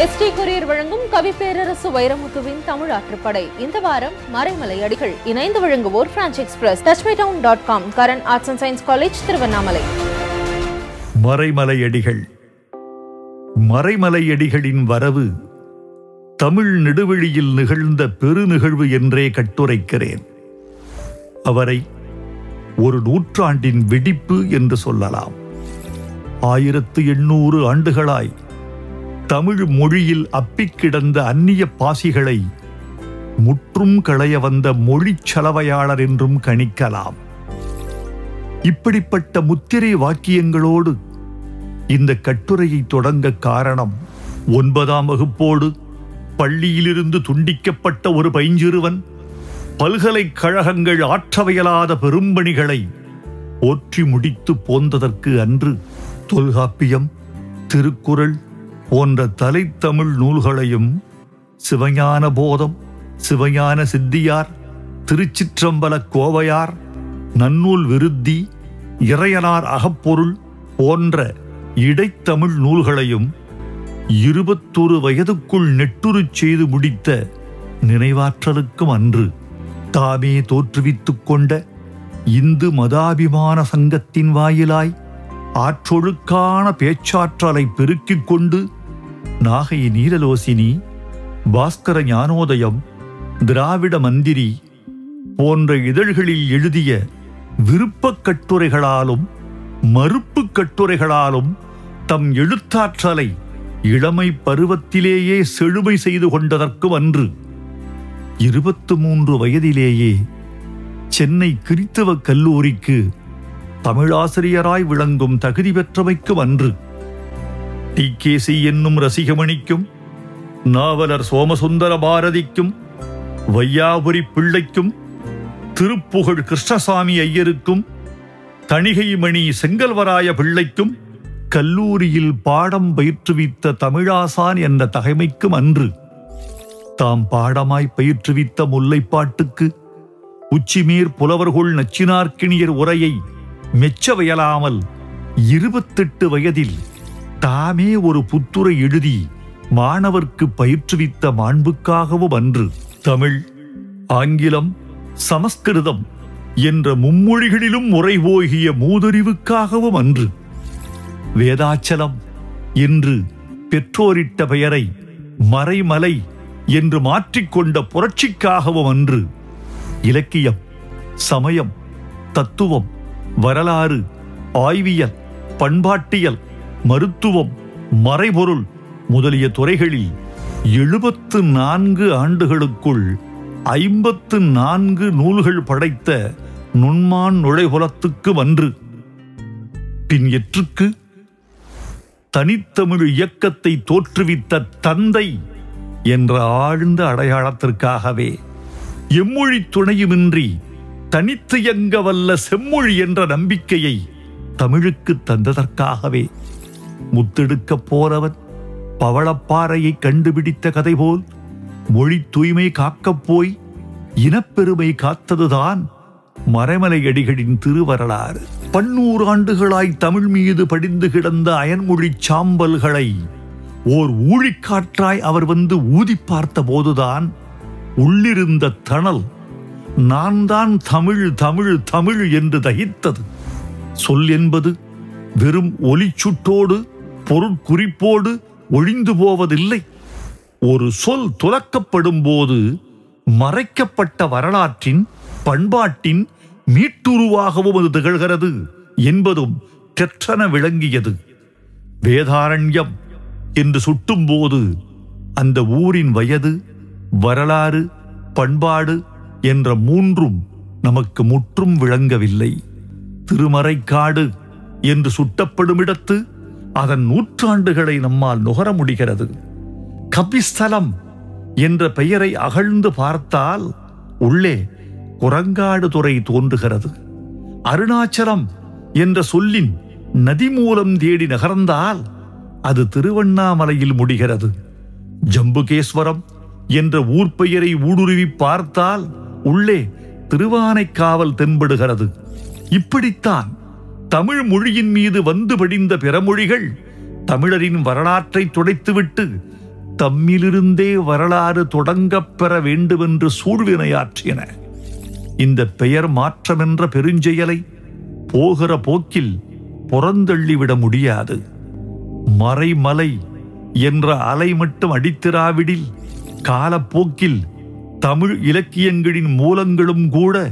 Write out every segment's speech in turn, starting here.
ST courier வழங்கும் கவி பேரரசு வைரமுத்துவின் தமிழ் ஆற்றுப்படை. இந்த வாரம் மறைமலை அடிகள். இணைந்து வழங்குவோர் branch express touch my town dot com Karan arts and science college Tiruvannamalai Maraimalai Adigal மறைமலையடிகளின் வரவு தமிழ் நெடுவெளியில் நிகழ்ந்த பெருநிகழ்வு என்றே கட்டுரைக்கிறேன். அவரை ஒரு நூற்றாண்டின் வெடிப்பு என்று சொல்லலாம். ஆயிரத்து எண்ணூறு ஆண்டுகளாய் தமிழ் மொழியில் அப்பிக்கிடந்த அந்நிய பாசிகளை முற்றும் களைய வந்த மொழிச் செலவையாளர் என்றும் கணிக்கலாம். இப்படிப்பட்ட முத்திரை வாக்கியங்களோடு இந்த கட்டுரையை தொடங்க காரணம் ஒன்பதாம் வகுப்போடு பள்ளியிலிருந்து துண்டிக்கப்பட்ட ஒரு பைஞ்சிறுவன் பல்கலைக்கழகங்கள் ஆற்றவையலாத பெரும்பணிகளை போற்றி முடித்து போந்ததற்கு அன்று தொல்காப்பியம் திருக்குறள் போன்ற தலைத்தமிழ் நூல்களையும் சிவஞான போதம் சிவஞான சித்தியார் திருச்சிற்றம்பல கோவையார் நன்னூல் விருத்தி இறையனார் அகப்பொருள் போன்ற இடைத்தமிழ் நூல்களையும் இருபத்தொரு வயதுக்குள் நெட்டுருச் செய்து முடித்த நினைவாற்றலுக்கும் அன்று தாமே தோற்றுவித்துக் கொண்ட இந்து மதாபிமான சங்கத்தின் வாயிலாய் ஆற்றொழுக்கான பேச்சாற்றலை பெருக்கிக் கொண்டு நாகை நீரலோசினி பாஸ்கர ஞானோதயம் திராவிட மந்திரி போன்ற இதழ்களில் எழுதிய விருப்பக் கட்டுரைகளாலும் மறுப்பு கட்டுரைகளாலும் தம் எழுத்தாற்றலை இளமை பருவத்திலேயே செழுமை செய்து கொண்டதற்கு அன்று இருபத்து மூன்று வயதிலேயே சென்னை கிறித்தவக் கல்லூரிக்கு தமிழாசிரியராய் விளங்கும் தகுதி பெற்றமைக்கு அன்று டி கே சி என்னும் ரசிகமணிக்கும் நாவலர் சோமசுந்தர பாரதிக்கும் வையாபுரி பிள்ளைக்கும் திருப்புகழ் கிருஷ்ணசாமி ஐயருக்கும் தணிகைமணி செங்கல்வராய பிள்ளைக்கும் கல்லூரியில் பாடம் பயிற்றுவித்த தமிழாசான் என்ற தகைமைக்கும் அன்று தாம் பாடமாய் பயிற்றுவித்த முல்லைப்பாட்டுக்கு உச்சிமீர் புலவர்கொள் நச்சினார்க்கிணியர் உரையை மெச்சவையலாமல் இருபத்தெட்டு வயதில் தாமே ஒரு புத்துரை எழுதி மாணவர்க்கு பயிற்றுவித்த மாண்புக்காகவும் அன்று. தமிழ் ஆங்கிலம் சமஸ்கிருதம் என்ற மும்மொழிகளிலும் முறை முறைபோகிய மூதறிவுக்காகவும் அன்று. வேதாச்சலம் என்று பெற்றோரிட்ட பெயரை மறைமலை என்று மாற்றிக்கொண்ட புரட்சிக்காகவும் அன்று. இலக்கியம் சமயம் தத்துவம் வரலாறு ஆய்வியல் பண்பாட்டியல் மருத்துவம் மறைபொருள் முதலிய துறைகளில் எழுபத்து நான்கு ஆண்டுகளுக்குள் ஐம்பத்து நான்கு நூல்கள் படைத்த நுண்மான் நுழைபுலத்துக்கு வன்று பின் எற்றுக்கு தனித்தமிழ் இயக்கத்தை தோற்றுவித்த தந்தை என்ற ஆழ்ந்த அடையாளத்திற்காகவே எம்மொழி துணையுமின்றி தனித்து இயங்க வல்ல செம்மொழி என்ற நம்பிக்கையை தமிழுக்கு தந்ததற்காகவே. முத்தெடுக்கப் போறவன் பவளப்பாறையை கண்டுபிடித்த கதை போல் மொழி தூய்மை காக்கப் போய் இனப்பெருமை காத்ததுதான் மறைமலை அடிகளின் திருவரலாறு. பன்னூறு ஆண்டுகளாய் தமிழ் மீது படிந்து கிடந்த அயன்மொழிச் சாம்பல்களை ஓர் ஊழிக்காற்றாய் அவர் வந்து ஊதி பார்த்த போதுதான் உள்ளிருந்த தணல் நான் தான் தமிழ் தமிழ் தமிழ் என்று தகித்தது. சொல் என்பது வெறும் ஒலிச்சுட்டோடு பொருட்குறிப்போடு ஒழிந்து போவதில்லை. ஒரு சொல் துலக்கப்படும் போது மறைக்கப்பட்ட வரலாற்றின் பண்பாட்டின் மீட்டுருவாகவும் அது திகழ்கிறது என்பதும் தெற்றன விளங்கியது. வேதாரண்யம் என்று சுட்டும்போது அந்த ஊரின் வயது வரலாறு பண்பாடு என்ற மூன்றும் நமக்கு முற்றும் விளங்கவில்லை. திருமறைக்காடு என்று சுட்டப்படும் இடத்து அதன் நூற்றாண்டுகளை நம்மால் நுகர முடிகிறது. கபிஸ்தலம் என்ற பெயரை அகழ்ந்து பார்த்தால் உள்ளே குரங்காடு துறை தோன்றுகிறது. அருணாச்சலம் என்ற சொல்லின் நதி மூலம் தேடி நகர்ந்தால் அது திருவண்ணாமலையில் முடிகிறது. ஜம்புகேஸ்வரம் என்ற ஊர் பெயரை ஊடுருவி பார்த்தால் உள்ளே திருவானைக்காவல் தென்படுகிறது. இப்படித்தான் தமிழ் மொழியின் மீது வந்து படிந்த பிற மொழிகள் தமிழரின் வரலாற்றை துடைத்துவிட்டு தம்மிலிருந்தே வரலாறு தொடங்கப் பெற வேண்டுமென்று சூழ்வினையாற்றின இந்த பெயர் மாற்றமென்ற பெருஞ்செயலை போகிற போக்கில் புறந்தள்ளிவிட முடியாது. மறைமலை என்ற அலை மட்டும் அடித்திராவிடில் காலப்போக்கில் தமிழ் இலக்கியங்களின் மூலங்களும் கூட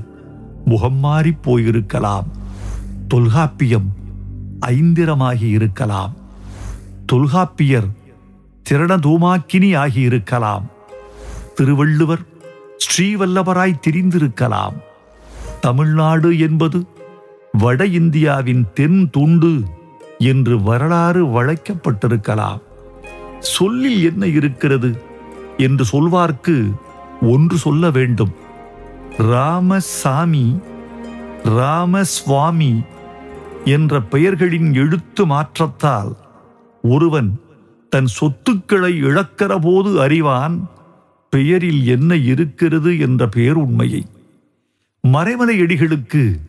முகம் மாறிப் போயிருக்கலாம். தொல்காப்பியம் ஐந்திரமாகி இருக்கலாம். தொல்காப்பியர் திரணதூமாக்கினி ஆகியிருக்கலாம் திருவள்ளுவர் ஸ்ரீவல்லவராய் திரிந்திருக்கலாம். தமிழ்நாடு என்பது வட இந்தியாவின் தென் துண்டு என்று வரலாறு வளைக்கப்பட்டிருக்கலாம். சொல்லில் என்ன இருக்கிறது என்று சொல்வார்க்கு ஒன்று சொல்ல வேண்டும். ராமசாமி ராமசுவாமி என்ற பெயர்களின் எழுத்து மாற்றத்தால் ஒருவன் தன் சொத்துக்களை இழக்கிற போது அறிவான் பெயரில் என்ன இருக்கிறது என்ற பேருண்மையை. மறைமலையடிகளுக்கு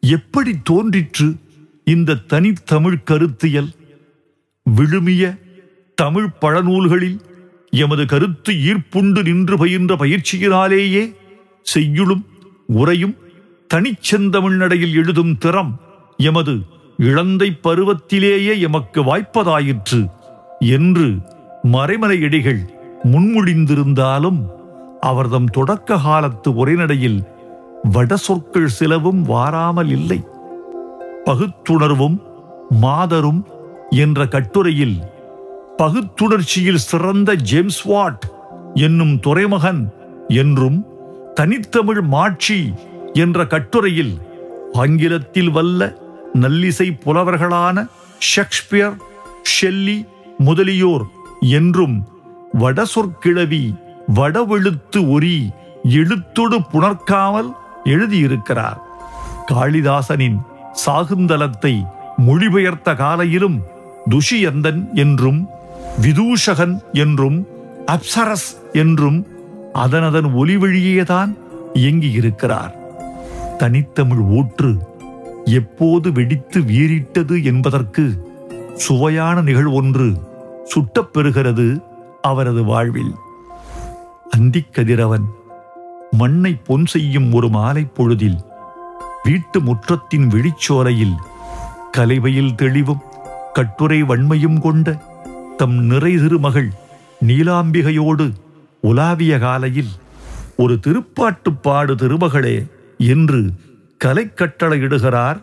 எப்படி தோன்றிற்று இந்த தனித்தமிழ் கருத்தியல்? விழுமிய தமிழ் பழநூல்களில் எமது கருத்து ஈர்ப்புண்டு நின்று பயின்ற பயிற்சியினாலேயே செய்யுளும் உரையும் தனிச்செந்தமிழ்நடையில் எழுதும் திறம் எமது இளந்தை பருவத்திலேயே எமக்கு வாய்ப்பதாயிற்று என்று மறைமலையடிகள் முன்மொழிந்திருந்தாலும் அவர்தம் தொடக்க காலத்து உரைநடையில் வட சொற்கள் சிலவும் வாராமல் இல்லை. பகுத்துணர்வும் மாதரும் என்ற கட்டுரையில் பகுத்துணர்ச்சியில் சிறந்த ஜேம்ஸ் வாட் என்னும் துறைமகன் என்றும் தனித்தமிழ் மாட்சி என்ற கட்டுரையில் ஆங்கிலத்தில் வல்ல நல்லிசை புலவர்களான ஷேக்ஸ்பியர் ஷெல்லி முதலியோர் என்றும் வடசொற்கிழவி வடவெழுத்து ஒரி எழுத்தொடு புணர்க்காமல் எழுதியிருக்கிறார். காளிதாசனின் சாகுந்தலத்தை மொழிபெயர்த்த காலையிலும் துஷியந்தன் என்றும் விதூஷகன் என்றும் அப்சரஸ் என்றும் அதனதன் ஒலி வழியேதான் இயங்கியிருக்கிறார். தனித்தமிழ் ஊற்று எப்போது வெடித்து வீறிட்டது என்பதற்கு சுவையான நிகழ்வொன்று சுட்டப் பெறுகிறது அவரது வாழ்வில். அந்திக்கதிரவன் மண்ணை பொன் செய்யும் ஒரு மாலை பொழுதில் வீட்டு முற்றத்தின் வெளிச்சோலையில் கலைவையில் தெளிவும் கட்டுரை வன்மையும் கொண்ட தம் நிறை திருமகள் நீலாம்பிகையோடு உலாவிய காலையில் ஒரு திருப்பாட்டுப்பாடு திருமகளே என்று கலைக்கட்டளையிடுகிறார்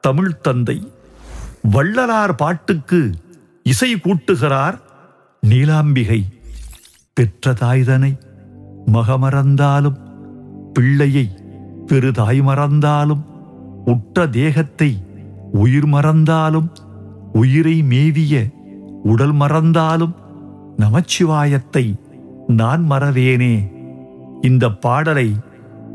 தமிழ் தந்தை. வள்ளலார் பாட்டுக்கு இசை கூட்டுகிறார் நீலாம்பிகை. பெற்ற தாய்தனை மகமறந்தாலும் பிள்ளையை பெருதாய் மறந்தாலும் உற்ற தேகத்தை உயிர் மறந்தாலும் உயிரை மேவிய உடல் மறந்தாலும் நமச்சிவாயத்தை நான் மறவேனே. இந்த பாடலை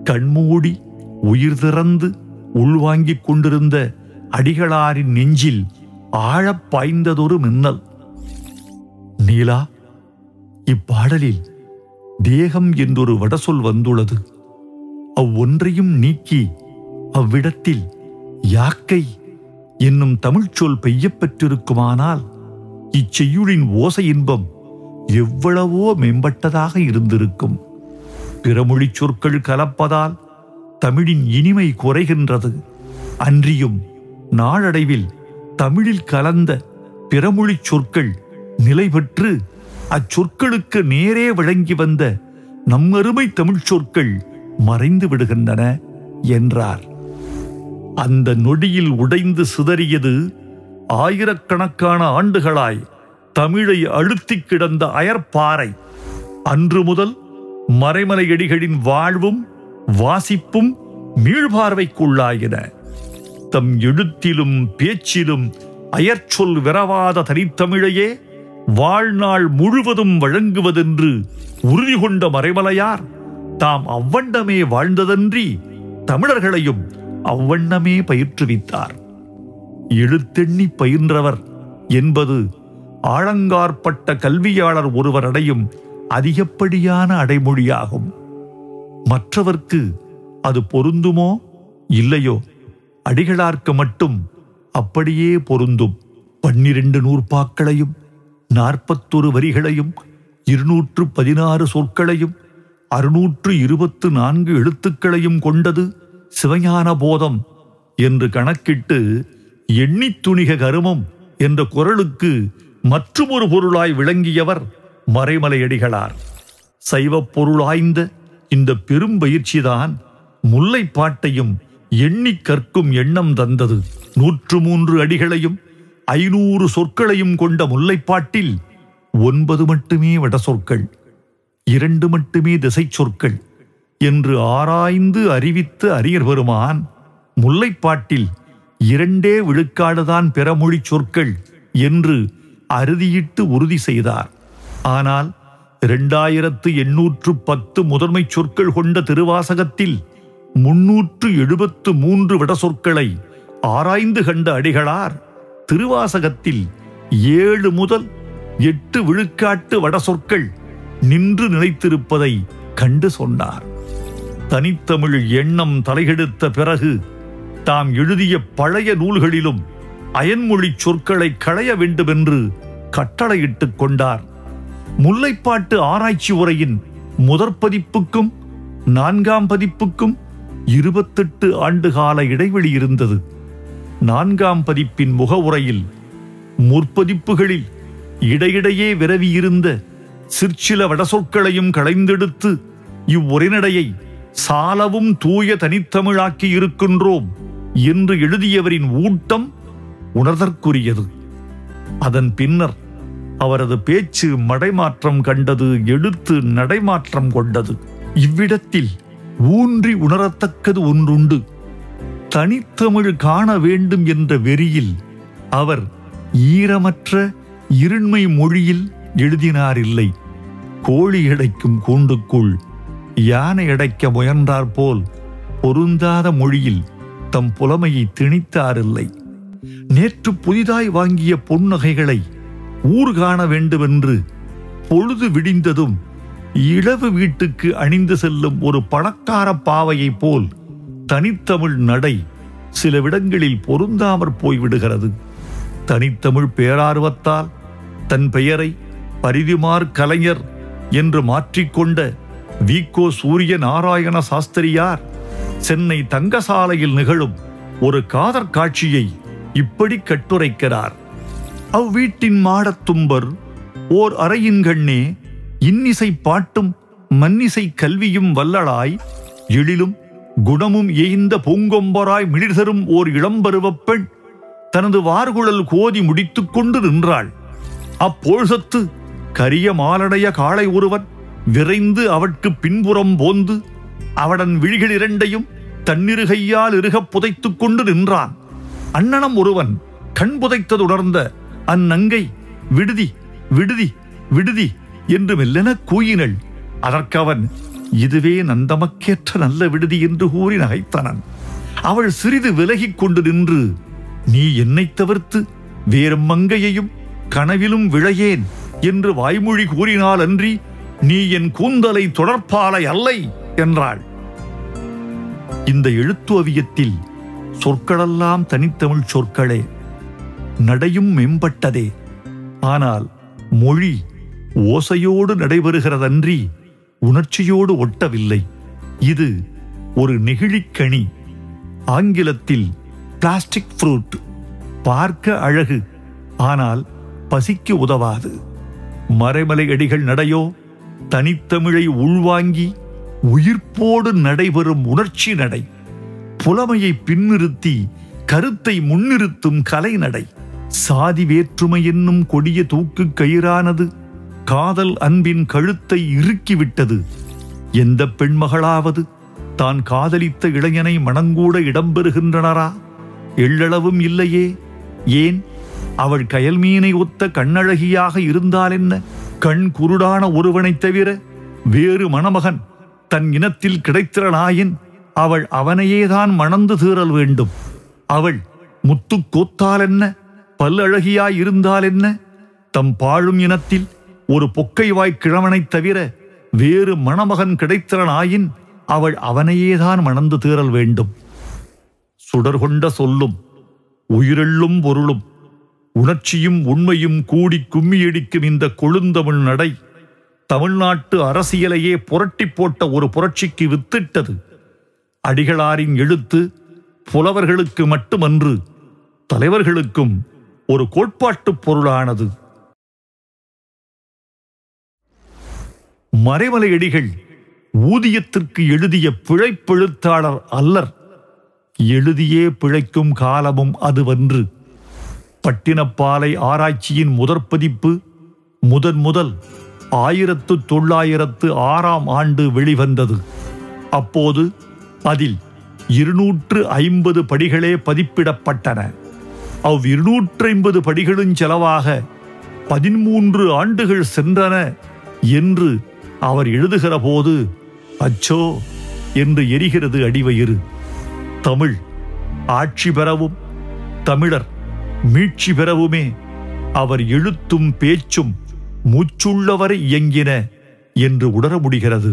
கண்மூடி உயிர் திறந்து உள்வாங்கிக் கொண்டிருந்த அடிகளாரின் நெஞ்சில் ஆழப் பாய்ந்ததொரு மின்னல். நீலா இப்பாடலில் தேகம் என்றொரு வடசொல் வந்துள்ளது. அவ்வொன்றையும் நீக்கி அவ்விடத்தில் யாக்கை என்னும் தமிழ்ச்சொல் பெய்யப்பெற்றிருக்குமானால் இச்செய்யுளின் ஓசை இன்பம் எவ்வளவோ மேம்பட்டதாக இருந்திருக்கும். பிறமொழிச் சொற்கள் கலப்பதால் தமிழின் இனிமை குறைகின்றது. அன்றியும் நாளடைவில் தமிழில் கலந்த பிறமொழிச் சொற்கள் நிலை பெற்று அச்சொற்களுக்கு நேரே வழங்கி வந்த நம்மருமை தமிழ்ச் சொற்கள் மறைந்து விடுகின்றன என்றார். அந்த நொடியில் உடைந்து சிதறியது ஆயிரக்கணக்கான ஆண்டுகளாய் தமிழை அழுத்திக் கிடந்த அயற்பாறை. அன்று முதல் மறைமலையடிகளின் வாழ்வும் வாசிப்பும் மீள்பார்வைக்குள்ளாயின. தம் எழுத்திலும் பேச்சிலும் அயற்சொல் விரவாத தனித்தமிழையே வாழ்நாள் முழுவதும் வழங்குவதென்று உறுதி கொண்ட மறைமலையார் தாம் அவ்வண்ணமே வாழ்ந்ததன்றி தமிழர்களையும் அவ்வண்ணமே பயிற்றுவித்தார். எழுத்தெண்ணி பயின்றவர் என்பது ஆழங்காற்பட்ட கல்வியாளர் ஒருவர் அடையும் அதிகப்படியான அடைமொழியாகும். மற்றவர்க்கு அது பொருந்துமோ? இல்லையோ? அடிகளார்க்கு மட்டும் அப்படியே பொருந்தும். பன்னிரண்டு நூற்பாக்களையும் நாற்பத்தொரு வரிகளையும் இருநூற்று பதினாறு சொற்களையும் அறுநூற்று இருபத்து நான்கு எழுத்துக்களையும் கொண்டது சிவஞான போதம் என்று கணக்கிட்டு எண்ணித் துணிக கருமம் என்ற குரலுக்கு மற்றுமொரு பொருளாய் விளங்கியவர் மறைமலையடிகளார். சைவப் பொருளாய்ந்த இந்த பெரும் பயிற்சிதான் முல்லைப்பாட்டையும் எண்ணிக் கற்கும் எண்ணம் தந்தது. நூற்று மூன்று அடிகளையும் ஐநூறு சொற்களையும் கொண்ட முல்லைப்பாட்டில் ஒன்பது மட்டுமே வடசொற்கள் இரண்டு மட்டுமே திசை சொற்கள் என்று ஆராய்ந்து அறிவித்த அரியர் பெருமான் முல்லைப்பாட்டில் இரண்டே விழுக்காடுதான் பிறமொழி சொற்கள் என்று அறுதியிட்டு உறுதி செய்தார். ஆனால் இரண்டாயிரத்து எண்ணூற்று பத்து முதன்மை சொற்கள் கொண்ட திருவாசகத்தில் முன்னூற்று எழுபத்து மூன்று விடசொற்களை ஆராய்ந்து கண்ட அடிகளார். திருவாசகத்தில் ஏழு முதல் எட்டு விழுக்காட்டு வட சொற்கள் நின்று நிலைத்திருப்பதை கண்டு சொன்னார். தனித்தமிழ் எண்ணம் தலைகெடுத்த பிறகு தாம் எழுதிய பழைய நூல்களிலும் அயன்மொழி சொற்களை களைய வேண்டுமென்று கட்டளையிட்டுக் கொண்டார். முல்லைப்பாட்டு ஆராய்ச்சி உரையின் முதற் பதிப்புக்கும் நான்காம் பதிப்புக்கும் இருபத்தெட்டு ஆண்டுகால இடைவெளி இருந்தது. நான்காம் பதிப்பின் முகவுரையில் முற்பதிப்புகளில் இடையிடையே விரவியிருந்த சிற்சில வடசொற்களையும் களைந்தெடுத்து இவ்வுரைநடையை சாலவும் தூய தனித்தமிழாக்கி இருக்கின்றோம் என்று எழுதியவரின் ஊட்டம் உணர்தற்குரியது. அதன் பின்னர் அவரது பேச்சு மடைமாற்றம் கண்டது எழுத்து நடைமாற்றம் கொண்டது. இவ்விடத்தில் ஊன்றி உணரத்தக்கது ஒன்றுண்டு. தனித்தமிழ் காண வேண்டும் என்ற வெறியில் அவர் ஈரமற்ற இருண்மை மொழியில் எழுதினாரில்லை. கோழி அடைக்கும் கூண்டுக்குள் யானை அடைக்க முயன்றார் போல் பொருந்தாத மொழியில் தம் புலமையை திணித்தாரில்லை. நேற்று புதிதாய் வாங்கிய பொன்னகைகளை ஊர் காண வேண்டுமென்று பொழுது விடிந்ததும் இளவு வீட்டுக்கு அணிந்து செல்லும் ஒரு பணக்கார பாவையைப் போல் தனித்தமிழ் நடை சில விடங்களில் பொருந்தாமற் போய்விடுகிறது. தனித்தமிழ் பேரார்வத்தால் தன் பெயரை பரிதிமார் கலைஞர் என்று மாற்றிக்கொண்ட வீகோ சூரிய நாராயண சாஸ்திரியார் சென்னை தங்கசாலையில் நிகழும் ஒரு காதற் காட்சியை இப்படி கட்டுரைக்கிறார். அவ்வீட்டின் மாடத்தும்பர் ஓர் அறையின் கண்ணே இன்னிசை பாட்டும் மன்னிசை கல்வியும் வல்லளாய் எழிலும் குணமும் ஏய்ந்த பூங்கொம்பராய் மிளிர்தரும் ஓர் இளம்பருவப் பெண் தனது வார்குழல் கோதி முடித்துக் கொண்டு நின்றாள். அப்பொழுதத்து கரிய மாலடைய காளை ஒருவன் விரைந்து அவட்கு பின்புறம் போந்து அவடன் விழிகள் இரண்டையும் தன்னிருகையால் இருகப் புதைத்துக் கொண்டு நின்றான். அண்ணனம் ஒருவன் கண் புதைத்ததுணர்ந்த அந்நங்கை விடுதி விடுதி விடுதி என்று மெல்லென கூயினள். அதற்கவன் இதுவே நந்தமக்கேற்ற நல்ல விடுதி என்று கூறி நகைத்தனன். அவள் சிறிது விலகிக் கொண்டு நின்று நீ என்னைத் தவிர்த்து வேறு மங்கையையும் கனவிலும் விழையேன் என்று வாய்மொழி கூறினால் அன்றி நீ என் கூந்தலை தொடர்பாலை அல்லை என்றாள். இந்த எழுத்துவவியத்தில் சொற்களெல்லாம் தனித்தமிழ் சொற்களே. நடையும் மேம்பட்டதே. ஆனால் மொழி ஓசையோடு நடைபெறுகிறதன்றி உணர்ச்சியோடு ஒட்டவில்லை. இது ஒரு நெகிழிக்கணி ஆங்கிலத்தில் பிளாஸ்டிக் ஃப்ரூட் பார்க்க அழகு ஆனால் பசிக்கு உதவாது. மறைமலை அடிகள் நடையோ தனித்தமிழை உள்வாங்கி உயிர்ப்போடு நடைபெறும் உணர்ச்சி நடை. புலமையை பின்னிறுத்தி கருத்தை முன்னிறுத்தும் கலை நடை. சாதி வேற்றுமை என்னும் கொடிய தூக்கு கயிறானது. காதல் அன்பின் கழுத்தை இறுக்கிவிட்டது. எந்த பெண்மகளாவது தான் காதலித்த இளைஞனை மணங்கூட இடம்பெறுகின்றனரா? எள்ளளவும் இல்லையே. ஏன்? அவள் கயல் மீனை ஒத்த கண்ணழகியாக இருந்தால் என்ன? கண் குருடான ஒருவனைத் தவிர வேறு மணமகன் தன் இனத்தில் கிடைத்திரனாயின் அவள் அவனையேதான் மணந்து தீரல் வேண்டும். அவள் முத்துக்கோத்தால் என்ன? பல்லழகியாய் இருந்தால் என்ன? தம் பாழும் இனத்தில் ஒரு பொக்கைவாய் கிழவனைத் தவிர வேறு மணமகன் கிடைத்திறனாயின் அவள் அவனையேதான் மணந்து தீரல் வேண்டும். சுடர் கொண்ட சொல்லும் உயிரெள்ளும் பொருளும் உணர்ச்சியும் உண்மையும் கூடி கும்மியடிக்கும் இந்த கொழுந்தமிழ் நடை தமிழ்நாட்டு அரசியலையே புரட்டி போட்ட ஒரு புரட்சிக்கு வித்திட்டது. அடிகளாரின் எழுத்து புலவர்களுக்கு மட்டுமன்று தலைவர்களுக்கும் ஒரு கோட்பாட்டுப் பொருளானது. மறைமலையடிகள் ஊதியத்திற்கு எழுதிய பிழைப்பெழுத்தாளர் அல்லர். எழுதியே பிழைக்கும் காலமும் அதுவன்று. பட்டினப்பாலை ஆராய்ச்சியின் முதற் பதிப்பு முதன் முதல் ஆயிரத்து தொள்ளாயிரத்து ஆறாம் ஆண்டு வெளிவந்தது. அப்போது அதில் இருநூற்று ஐம்பது படிகளே பதிப்பிடப்பட்டன. அவ் இருநூற்றைம்பது படிகளும் செலவாக பதிமூன்று ஆண்டுகள் சென்றன என்று அவர் எழுதுகிற போது அச்சோ! என்று எரிகிறது அடிவயிறு. தமிழ் ஆட்சி பெறவும் தமிழர் மீட்சி பெறவுமே அவர் எழுத்தும் பேச்சும் மூச்சுள்ளவரை இயங்கின என்று உணர முடிகிறது.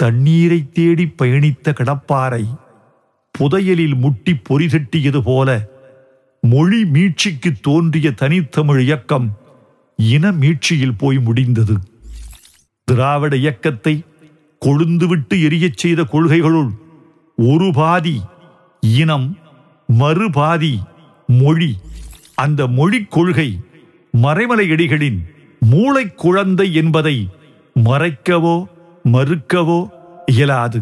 தண்ணீரை தேடி பயணித்த கடப்பாறை புதையலில் முட்டி பொறிதட்டியது போல மொழி மீட்சிக்கு தோன்றிய தனித்தமிழ் இயக்கம் இன மீட்சியில் போய் முடிந்தது. திராவிட இயக்கத்தை கொழுந்துவிட்டு எரியச் செய்த கொள்கைகளுள் ஒரு பாதி இனம் மறுபாதி மொழி. அந்த மொழிக் கொள்கை மறைமலையடிகளின் மூளை குழந்தை என்பதை மறைக்கவோ மறுக்கவோ இயலாது.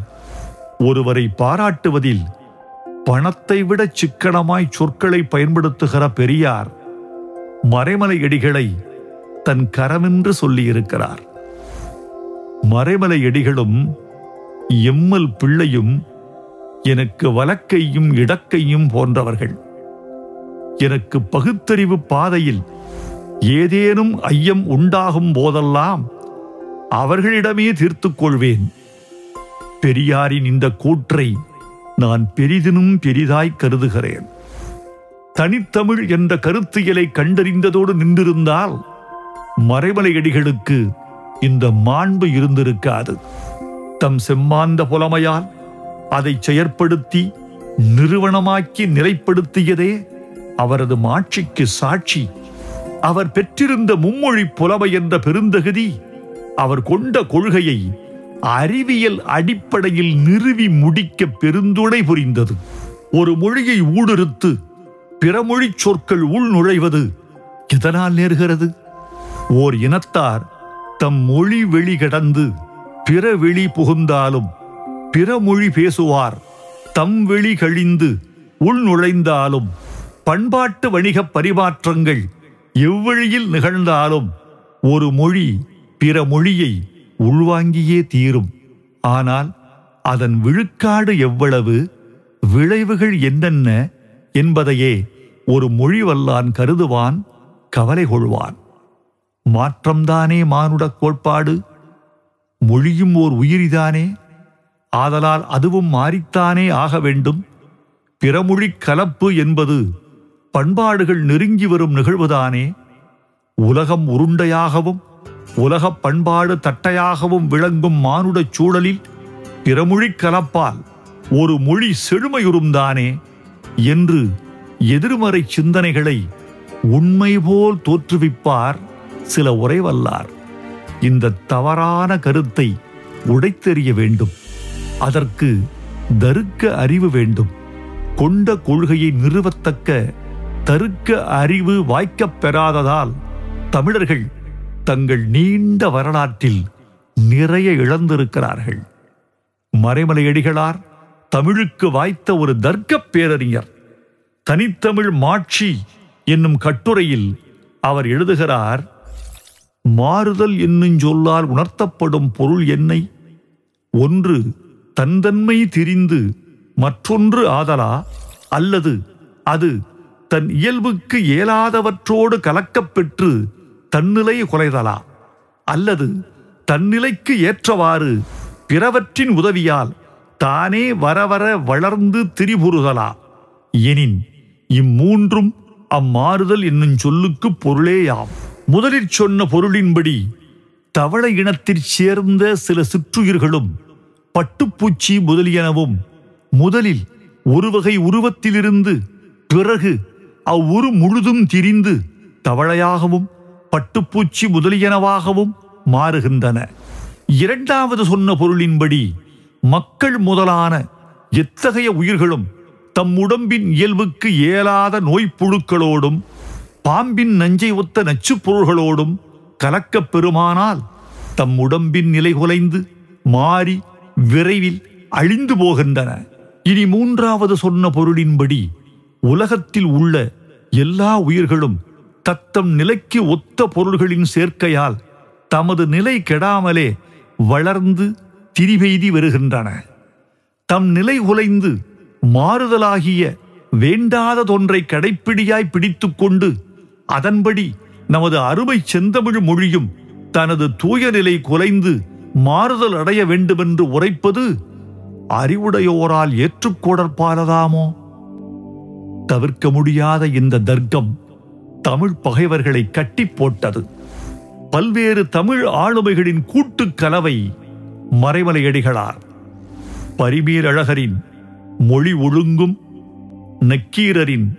ஒருவரை பாராட்டுவதில் பணத்தை விட சிக்கனமாய் சொற்களை பயன்படுத்துகிற பெரியார் மறைமலையடிகளை தன் கரமென்று சொல்லியிருக்கிறார். மறைமலையடிகளும் எம்மல் பிள்ளையும் எனக்கு வலக்கையும் இடக்கையும் போன்றவர்கள். எனக்கு பகுத்தறிவு பாதையில் ஏதேனும் ஐயம் உண்டாகும் போதெல்லாம் அவர்களிடமே தீர்த்துக் கொள்வேன். பெரியாரின் இந்த கூற்றை நான் பெரிதினும் பெரிதாய் கருதுகிறேன். தனித்தமிழ் என்ற கருத்தியலை கண்டறிந்ததோடு நின்றிருந்தால் மறைமலையடிகளுக்கு இந்த மாண்பு இருந்திருக்காது. தம் செம்மாந்த புலமையால் அதை செயற்படுத்தி நிறுவனமாக்கி நிலைப்படுத்தியதே அவரது மாட்சிக்கு சாட்சி. அவர் பெற்றிருந்த மும்மொழி புலமை என்ற பெருந்தகுதி அவர் கொண்ட கொள்கையை அறிவியல் அடிப்படையில் நிறுவி முடிக்க பெருந்துணை புரிந்தது. ஒரு மொழியை ஊடுருத்து பிற சொற்கள் உள் நுழைவது எதனால் நேர்கிறது? ஓர் இனத்தார் தம் மொழி வெளி கடந்து பிற வெளி புகுந்தாலும் பிற மொழி பேசுவார். தம் வெளி கழிந்து உள் நுழைந்தாலும் பண்பாட்டு வணிகப் பரிமாற்றங்கள் எவ்வழியில் நிகழ்ந்தாலும் ஒரு மொழி பிற மொழியை உள்வாங்கியே தீரும். ஆனால் அதன் விழுக்காடு எவ்வளவு? விளைவுகள் என்னென்ன? என்பதையே ஒரு மொழி வல்லான் கருதுவான் கவலை கொள்வான். மாற்றம்தானே மானுடக் கோட்பாடு? மொழியும் ஓர் உயிரிதானே? ஆதலால் அதுவும் மாறித்தானே ஆக வேண்டும். பிறமொழி கலப்பு என்பது பண்பாடுகள் நெருங்கி வரும் நிகழ்வுதானே? உலகம் உருண்டையாகவும் உலகப் பண்பாடு தட்டையாகவும் விளங்கும் மானுடச் சூழலில் பிறமொழிக் கலப்பால் ஒரு மொழி செழுமையுறும்தானே என்று எதிர்மறை சிந்தனைகளை உண்மை போல் தோற்றுவிப்பார் சில உரைவல்லார் இந்த தவறான கருத்தை உடைத்தெறிய வேண்டும். அதற்கு தருக்க அறிவு வேண்டும். கொண்ட கொள்கையை நிறுவத்தக்க தருக்க அறிவு வாய்க்கப் பெறாததால் தமிழர்கள் தங்கள் நீண்ட வரலாற்றில் நிறைய இழந்திருக்கிறார்கள். மறைமலையடிகளார் தமிழுக்கு வாய்த்த ஒரு தர்க்கப் பேரறிஞர் தனித்தமிழ் மாட்சி என்னும் கட்டுரையில் அவர் எழுதுகிறார் மாறுதல் என்னும் சொல்லால் உணர்த்தப்படும் பொருள் என்னை ஒன்று தந்தன்மை திரிந்து மற்றொன்று ஆதலா அல்லது அது தன் இயல்புக்கு இயலாதவற்றோடு கலக்கப் பெற்று தன்னிலை குறைதலா அல்லது தன்னிலைக்கு ஏற்றவாறு பிறவற்றின் உதவியால் தானே வரவர வளர்ந்து திரிபுறுதலா எனின் இம்மூன்றும் அம்மாறுதல் என்னும் சொல்லுக்கு பொருளேயாம். முதலிற் சொன்ன பொருளின்படி தவளை இனத்திற் சேர்ந்த சில சிற்றுயிர்களும் பட்டுப்பூச்சி முதலியனவும் முதலில் ஒரு வகை உருவத்திலிருந்து பிறகு அவ்வுரு முழுதும் திரிந்து தவளையாகவும் பட்டுப்பூச்சி முதலியனவாகவும் மாறுகின்றன. இரண்டாவது சொன்ன பொருளின்படி மக்கள் முதலான எத்தகைய உயிர்களும் தம் உடம்பின் இயல்புக்கு இயலாத நோய்ப்புழுக்களோடும் பாம்பின் நஞ்சை ஒத்த நச்சுப் பொருள்களோடும் கலக்கப் பெறுமானால் தம் உடம்பின் நிலை குலைந்து மாறி விரைவில் அழிந்து போகின்றன. இனி மூன்றாவது சொன்ன பொருளின்படி உலகத்தில் உள்ள எல்லா உயிர்களும் தத்தம் நிலைக்கு ஒத்த பொருள்களின் சேர்க்கையால் தமது நிலை கெடாமலே வளர்ந்து திரிவெய்தி வருகின்றன. தம் நிலை குலைந்து மாறுதலாகிய வேண்டாததொன்றை கடைப்பிடியாய் பிடித்துக்கொண்டு அதன்படி நமது அருமை செந்தமிழ் மொழியும் தனது தூய நிலை குலைந்து மாறுதல் அடைய வேண்டுமென்று உரைப்பது அறிவுடையோரால் ஏற்றுக்கொடற்பாலதாமோ? தவிர்க்க முடியாத இந்த தர்க்கம் தமிழ் பகைவர்களை கட்டி போட்டது. பல்வேறு தமிழ் ஆளுமைகளின் கூட்டு கலவை மறைமலையடிகளார். பரிமீரழகரின் மொழி ஒழுங்கும் நக்கீரரின்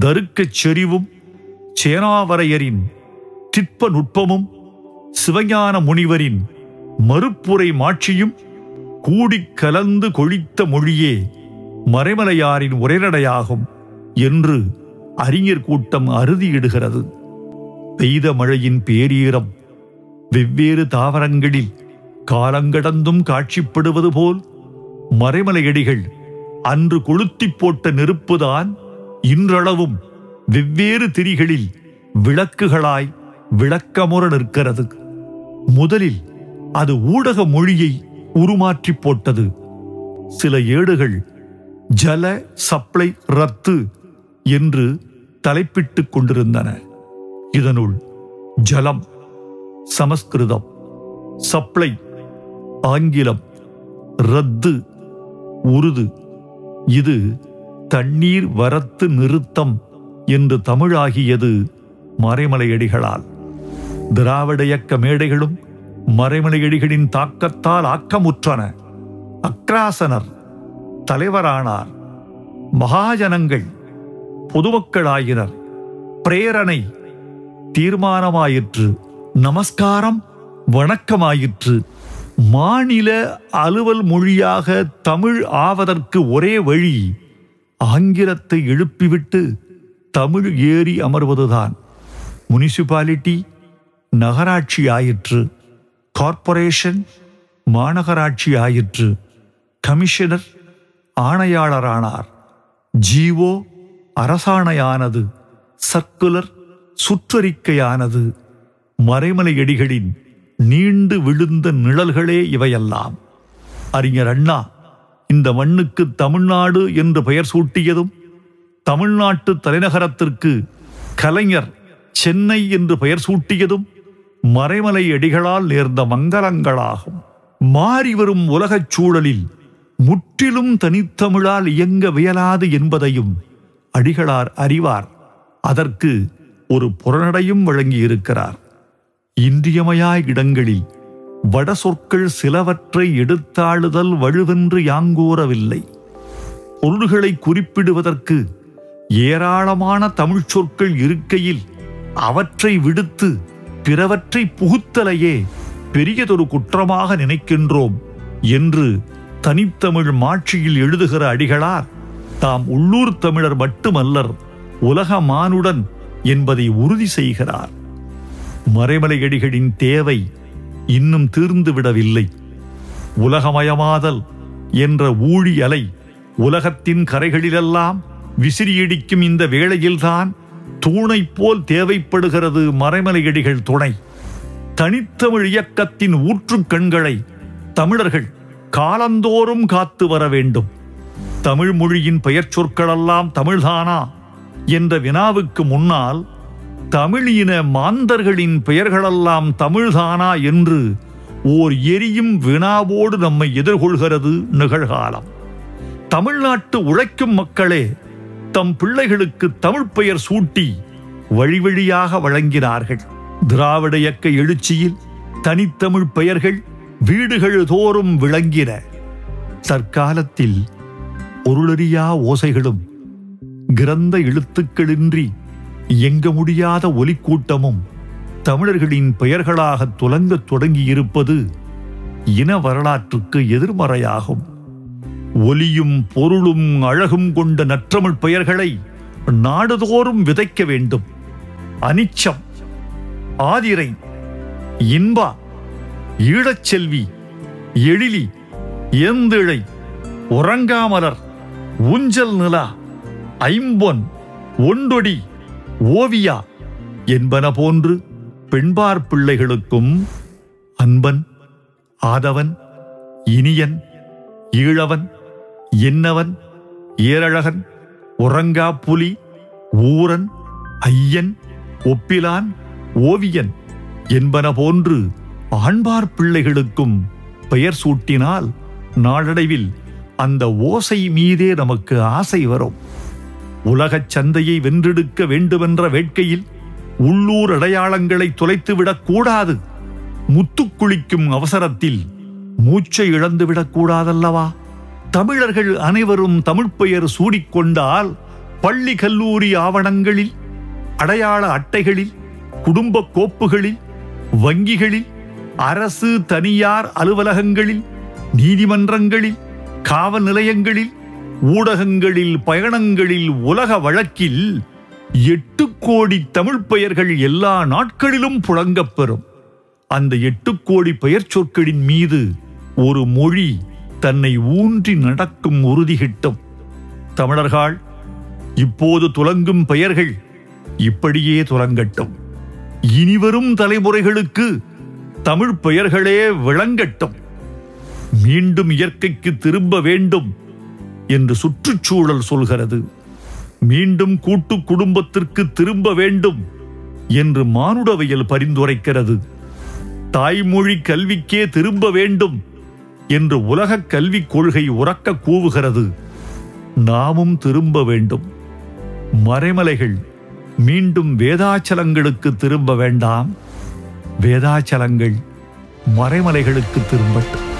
தருக்கச் செறிவும் சேனாவரையரின் திட்ப நுட்பமும் சிவஞான முனிவரின் மறுப்புரை மாட்சியும் கூடிக் கலந்து கொழித்த மொழியே மறைமலையாரின் உரைநடையாகும் என்று அறிஞர் கூட்டம் அறுதியிடுகிறது. பெய்த மழையின் பேரீரம் வெவ்வேறு தாவரங்களில் காலங்கடந்தும் காட்சிப்படுவது போல் மறைமலையடிகள் அன்று கொளுத்திப் போட்ட நெருப்புதான் இன்றளவும் வெவ்வேறு திரிகளில் விளக்குகளாய் விளக்கமுற நிற்கிறது. முதலில் அது ஊடக மொழியை உருமாற்றி போட்டது. சில ஏடுகள் ஜல சப்ளை ரத்து என்று தலைப்பிட்டுக் கொண்டிருந்தன. இதனுள் ஜலம் சமஸ்கிருதம் சப்ளை ஆங்கிலம் ரத்து உருது இது தண்ணீர் வரத்து நிறுத்தம் என்று தமிழாகியது மறைமலையடிகளால். திராவிட இயக்க மேடைகளும் மறைமலையடிகளின் தாக்கத்தால் ஆக்கமுற்றன. அக்ராசனர் தலைவரானார் மகாஜனங்கள் பொதுமக்களாகினர் பிரேரணை தீர்மானமாயிற்று நமஸ்காரம் வணக்கமாயிற்று. மாநில அலுவல் மொழியாக தமிழ் ஆவதற்கு ஒரே வழி ஆங்கிலத்தை எழுப்பிவிட்டு தமிழ் ஏறி அமர்வதுதான். முனிசிபாலிட்டி நகராட்சி ஆயிற்று கார்ப்பரேஷன் மாநகராட்சி ஆயிற்று கமிஷனர் ஆணையாளரானார் ஜிஓ அரசாணையானது சர்க்குலர் சுற்றறிக்கையானது மறைமலையடிகளின் நீண்டு விழுந்த நிழல்களே இவையெல்லாம். அறிஞர் அண்ணா இந்த மண்ணுக்கு தமிழ்நாடு என்று பெயர் சூட்டியதும் தமிழ்நாட்டு தலைநகரத்திற்கு கலைஞர் சென்னை என்று பெயர் சூட்டியதும் மறைமலை அடிகளால் நேர்ந்த மங்களங்களாகும். மாறிவரும் உலகச் சூழலில் முற்றிலும் தனித்தமிழால் இயங்க வியலாது என்பதையும் அடிகளார் அறிவார். அதற்கு ஒரு புறநடையும் வழங்கியிருக்கிறார். இன்றியமையாய் இடங்களில் வட சொற்கள் சிலவற்றை எடுத்தாளுதல் வலுவென்று யாங்கூறவில்லை. பொருள்களை குறிப்பிடுவதற்கு ஏராளமான தமிழ்ச் சொற்கள் இருக்கையில் அவற்றை விடுத்து பிறவற்றை புகுத்தலையே பெரியதொரு குற்றமாக நினைக்கின்றோம் என்று தனித்தமிழ் மாட்சியில் எழுதுகிற அடிகளார் தாம் உள்ளூர் தமிழர் மட்டுமல்லர் உலக மானுடன் என்பதை உறுதி செய்கிறார். மறைமலையடிகளின் தேவை இன்னும் தீர்ந்துவிடவில்லை. உலகமயமாதல் என்ற ஊழியலை உலகத்தின் கரைகளிலெல்லாம் விசிறியடிக்கும் இந்த வேளையில்தான் தூணைப் போல் தேவைப்படுகிறது மறைமலையடிகள் துணை. தனித்தமிழ் இயக்கத்தின் ஊற்று கண்களை தமிழர்கள் காலந்தோறும் காத்து வர வேண்டும். தமிழ் மொழியின் பெயர் சொற்களெல்லாம் தமிழ்தானா? என்ற வினாவுக்கு முன்னால் தமிழ் இன மாந்தர்களின் பெயர்களெல்லாம் தமிழ்தானா என்று ஓர் எரியும் வினாவோடு நம்மை எதிர்கொள்கிறது நிகழ்காலம். தமிழ்நாட்டு உழைக்கும் மக்களே தம் பிள்ளைகளுக்கு தமிழ் பெயர் சூட்டி வழி வழியாக வழங்கினார்கள். திராவிட இயக்க எழுச்சியில் தனித்தமிழ் பெயர்கள் வீடுகள் தோறும் விளங்கின. தற்காலத்தில் பொருளறியா ஓசைகளும் கிரந்த எழுத்துக்களின்றி இயங்க முடியாத ஒலிக்கூட்டமும் தமிழர்களின் பெயர்களாக துலங்கத் தொடங்கியிருப்பது இன வரலாற்றுக்கு எதிர்மறையாகும். ஒலியும் பொருளும் அழகும் கொண்ட நற்றமிழ் பெயர்களை நாடுதோறும் விதைக்க வேண்டும். அனிச்சம் ஆதிரை இன்பா ஈழச்செல்வி எழிலி ஏந்திழை உறங்காமலர் ஊஞ்சல் நிலா ஐம்பொன் ஒண்டொடி ஓவியா என்பன போன்று பெண்பார் பிள்ளைகளுக்கும் அன்பன் ஆதவன் இனியன் ஈழவன் என்னவன் ஏரழகன் உறங்கா புலி ஊரன் ஐயன் ஒப்பிலான் ஓவியன் என்பன போன்று ஆண்பார் பிள்ளைகளுக்கும் பெயர் சூட்டினால் நாளடைவில் அந்த ஓசை மீதே நமக்கு ஆசை வரும். உலகச் சந்தையை வென்றெடுக்க வேண்டுமென்ற வேட்கையில் உள்ளூர் அடையாளங்களை தொலைத்துவிடக் கூடாது. முத்து குளிக்கும் அவசரத்தில் மூச்சை இழந்துவிடக் கூடாதல்லவா? தமிழர்கள் அனைவரும் தமிழ்ப்பெயர் சூடிக்கொண்டால் பள்ளி கல்லூரி ஆவணங்களில் அடையாள அட்டைகளில் குடும்ப கோப்புகளில் வங்கிகளில் அரசு தனியார் அலுவலகங்களில் நீதிமன்றங்களில் காவல் நிலையங்களில் ஊடகங்களில் பயணங்களில் உலக வழக்கில் எட்டு கோடி தமிழ் பெயர்கள் எல்லா நாட்களிலும் புழங்கப்பெறும் அந்த எட்டு கோடி பெயர் சொற்களின் மீது ஒரு மொழி தன்னை ஊன்றி நடக்கும் உறுதி கிட்டும். தமிழர்கள் இப்போது துலங்கும் பெயர்கள் இப்படியே துலங்கட்டும். இனிவரும் தலைமுறைகளுக்கு தமிழ் பெயர்களே விளங்கட்டும். மீண்டும் இயற்கைக்கு திரும்ப வேண்டும் என்று சுற்றுச்சூழல் சொல்கிறது. மீண்டும் கூட்டு குடும்பத்திற்கு திரும்ப வேண்டும் என்று மானுடவியல் பரிந்துரைக்கிறது. தாய்மொழி கல்விக்கே திரும்ப வேண்டும் என்று உலகக் கல்விக் கொள்கை உறக்க கூவுகிறது. நாமும் திரும்ப வேண்டும். மறைமலைகள் மீண்டும் வேதாச்சலங்களுக்கு திரும்ப வேண்டாம். வேதாச்சலங்கள் மறைமலைகளுக்கு திரும்பட்டும்.